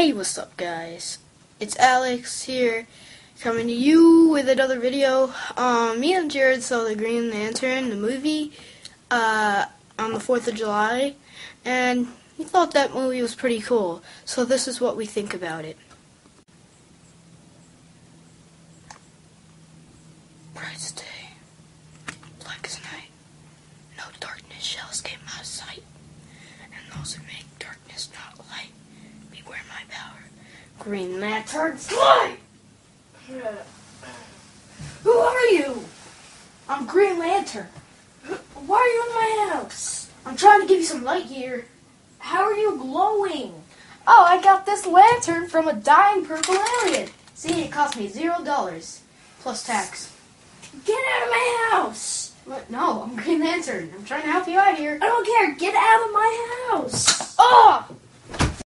Hey, what's up, guys? It's Alex here, coming to you with another video. Um, me and Jared saw the Green Lantern, the movie, uh, on the 4th of July, and we thought that movie was pretty cool. So this is what we think about it. Bright as day, black as night, no darkness shall escape my sight, and those who make darkness not light. Green Lantern Slide! Who are you? I'm Green Lantern. Why are you in my house? I'm trying to give you some light here. How are you glowing? Oh, I got this lantern from a dying purple alien. See, it cost me zero dollars plus tax. Get out of my house! What? No, I'm Green Lantern. I'm trying to help you out here. I don't care. Get